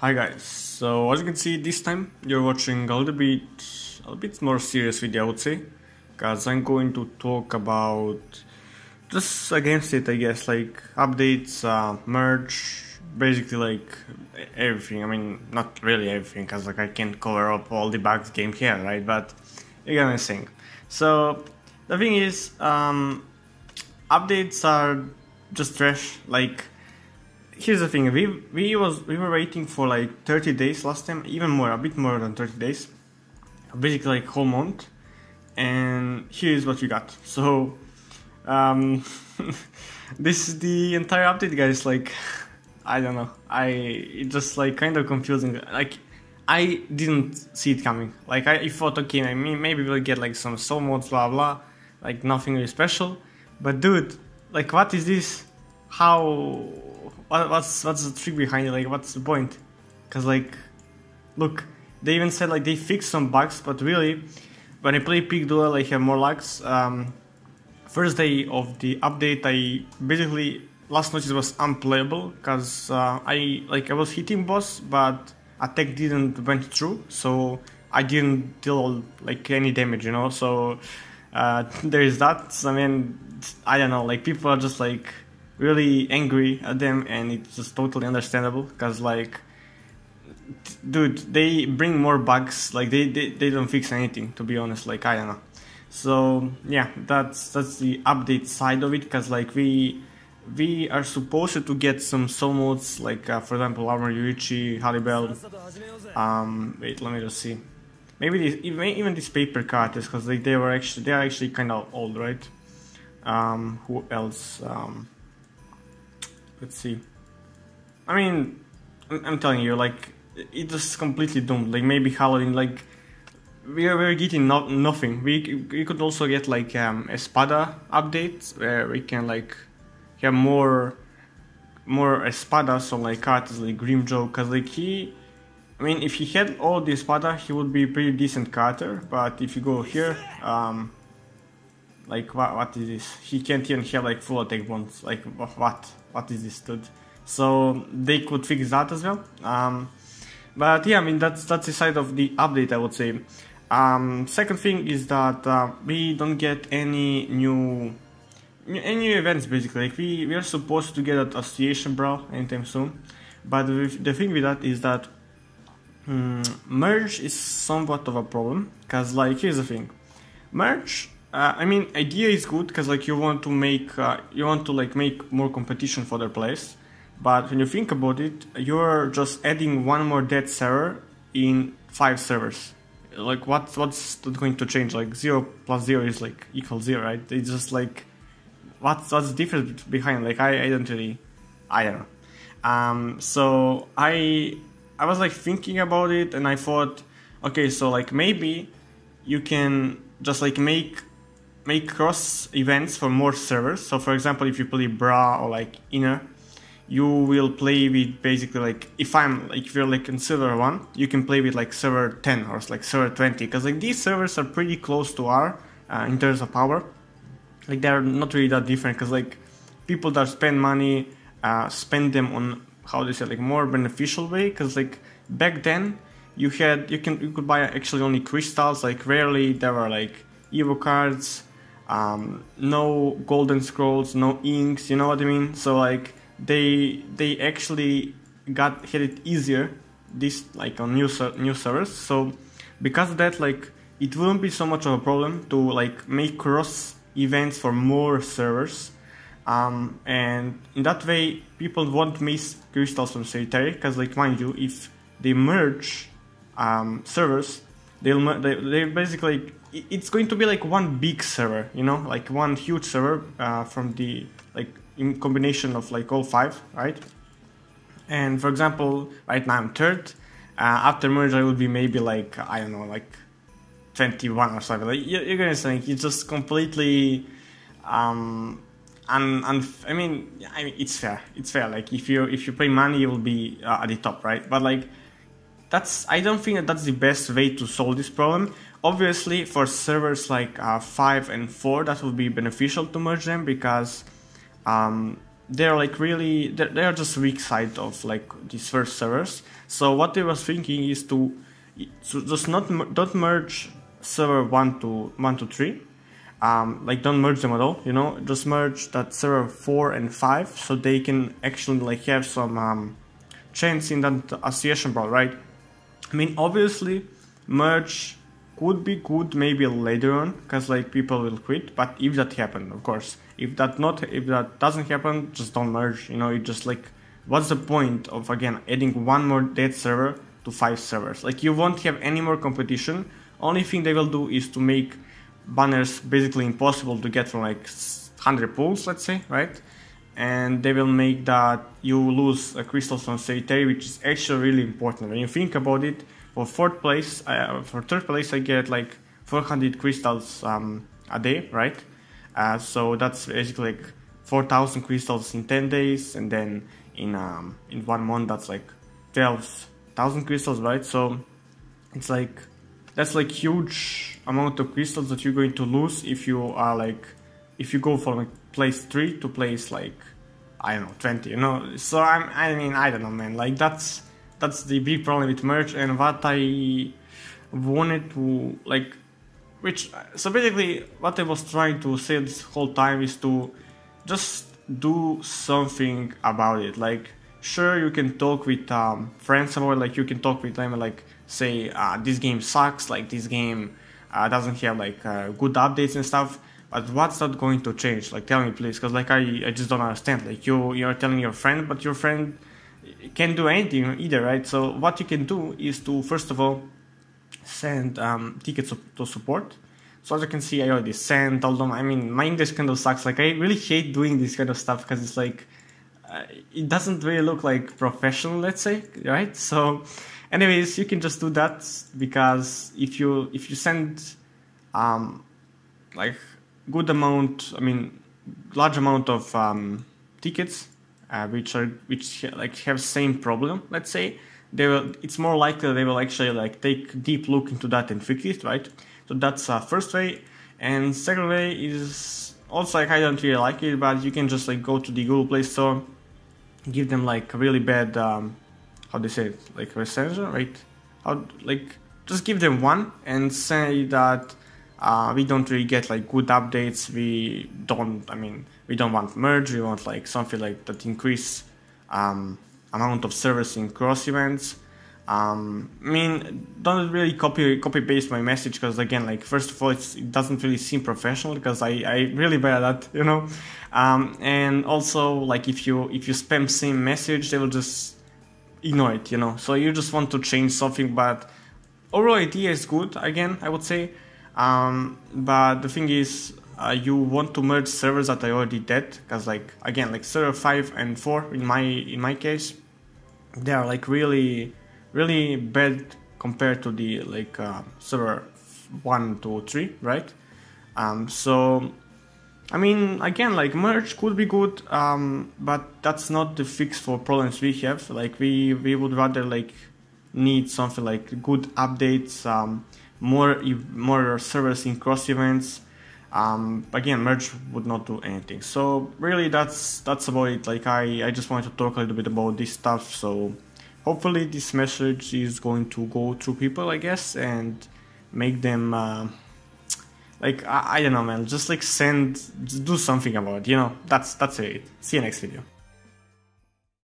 Hi guys, so as you can see this time you're watching a little bit, a little bit more serious video I would say because I'm going to talk about just against it I guess like updates, uh, merge, basically like everything, I mean not really everything because like I can't cover up all the bugs game here right? But you get I'm saying. So the thing is um, updates are just trash like here's the thing. We we was we were waiting for like 30 days last time even more a bit more than 30 days. Basically like whole month. And here's what we got. So um this is the entire update guys. Like i don't know. I it just like kind of confusing. Like i didn't see it coming. Like i thought okay I mean, maybe we'll get like some soul modes blah blah. Like nothing really special. But dude like what is this? How what, what's what's the trick behind it? Like, what's the point? Because like, look, they even said like they fixed some bugs, but really, when I play Peak Duel, I have more lags. Um, first day of the update, I basically last night it was unplayable because uh, I like I was hitting boss, but attack didn't went through, so I didn't deal like any damage, you know. So uh, there is that. I mean, I don't know. Like people are just like really angry at them and it's just totally understandable because like dude they bring more bugs like they, they they don't fix anything to be honest like i don't know. So yeah that's that's the update side of it because like we we are supposed to get some soul modes like uh, for example armor Yoruichi halibel. Um wait let me just see. Maybe this, even, even these paper cards because like they were actually they are actually kind of old right? Um who else? Um let's see. I mean, I'm telling you, like, it just completely doomed. Like, maybe Halloween, like, we're getting not, nothing. We, we could also get, like, um, Espada update, where we can, like, have more, more Espadas so like, cards like Grimmjow, because, like, he, I mean, if he had all the Espada, he would be pretty decent carter, but if you go here, um, like, what, what is this? He can't even have, like, full attack bonds. Like, what? What is this dude? So they could fix that as well. Um, but yeah, I mean that's that's the side of the update, I would say. Um, second thing is that uh, we don't get any new any events basically. Like we we are supposed to get an association brawl anytime soon, but the thing with that is that um, merge is somewhat of a problem because like here's the thing, merge uh, I mean, idea is good because like you want to make uh, you want to like make more competition for their place, but when you think about it, you're just adding one more dead server in five servers. Like what what's going to change? Like zero plus zero is like equal zero, right? It's just like what's what's the difference behind? Like I, I don't really I don't know. Um, so I I was like thinking about it and I thought, okay, so like maybe you can just like make make cross events for more servers. So for example, if you play Bra or like Inner, you will play with basically like if I'm like if you're like in server one, you can play with like server 10 or like server 20 because like these servers are pretty close to our uh, in terms of power. Like they're not really that different because like people that spend money uh, spend them on how they say like more beneficial way because like back then you had you can you could buy actually only crystals like rarely there were like evo cards um, no golden scrolls, no inks. You know what I mean? So like they they actually got had it easier this like on new new servers. So because of that, like it wouldn't be so much of a problem to like make cross events for more servers. Um, and in that way, people won't miss crystals from solitary because, like, mind you, if they merge um, servers, they'll they, they basically it's going to be like one big server, you know, like one huge server uh, from the like in combination of like all five, right? And for example, right now I'm third. Uh, after merge, I will be maybe like I don't know, like 21 or something. Like you're gonna think it's just completely. Um, and, and I mean, I mean, it's fair. It's fair. Like if you if you play money, you will be uh, at the top, right? But like, that's I don't think that that's the best way to solve this problem Obviously, for servers like uh, 5 and 4, that would be beneficial to merge them because um, they're like really they're, they're just weak side of like these first servers. So what they was thinking is to so just not don't merge server one to one to three. Um, like don't merge them at all, you know. Just merge that server four and five, so they can actually like have some um, chance in that association brawl, right? I mean, obviously, merge could be good maybe later on, because like people will quit. But if that happened, of course, if that not if that doesn't happen, just don't merge. You know, you just like what's the point of again adding one more dead server to five servers? Like you won't have any more competition. Only thing they will do is to make banners basically impossible to get from like 100 pools, let's say, right? And they will make that you lose a crystals on Solitary, which is actually really important. When you think about it, for fourth place, uh, for third place, I get like 400 crystals um, a day, right? Uh, so that's basically like 4,000 crystals in 10 days, and then in um, in one month that's like 12,000 crystals, right? So it's like that's like huge amount of crystals that you're going to lose if you are like if you go for like place three to place like I don't know 20 you know? So I'm I mean I don't know man. Like that's that's the big problem with merge and what I wanted to like which so basically what I was trying to say this whole time is to just do something about it. Like sure you can talk with um, friends about like you can talk with them like say uh, this game sucks, like this game uh, doesn't have like uh, good updates and stuff. But what's that going to change? Like, tell me, please, because like I, I just don't understand. Like you, you're telling your friend, but your friend can't do anything either, right? So what you can do is to first of all send um, tickets to support. So as you can see, I already sent Although. I mean, my English kind of sucks. Like I really hate doing this kind of stuff because it's like uh, it doesn't really look like professional. Let's say, right? So anyways you can just do that because if you if you send um like good amount i mean large amount of um, tickets uh, which are which like have same problem let's say. They will it's more likely they will actually like take deep look into that and fix it right? So that's uh, first way. And second way is also like i don't really like it but you can just like go to the google play store give them like really bad um, how they say it, like recension, right? How like just give them one and say that uh, we don't really get like good updates. We don't. I mean, we don't want merge. We want like something like that increase um, amount of service in cross events. Um, I mean, don't really copy copy paste my message because again, like first of all, it doesn't really seem professional because I I really at that, you know. Um, and also, like if you if you spam same message, they will just ignore it, you know. So you just want to change something, but overall idea is good. Again, I would say, um, but the thing is, uh, you want to merge servers that are already dead, because like again, like server five and four in my in my case, they are like really, really bad compared to the like uh, server one to three, right? Um, so I mean, again, like merge could be good, um, but that's not the fix for problems we have. Like we we would rather like need something like good updates, um, more more servers in cross events. Um, again, merge would not do anything. So really, that's that's about it. Like I I just wanted to talk a little bit about this stuff. So hopefully, this message is going to go through people, I guess, and make them. Uh, like I, I don't know man just like send just do something about it you know that's that's it see you next video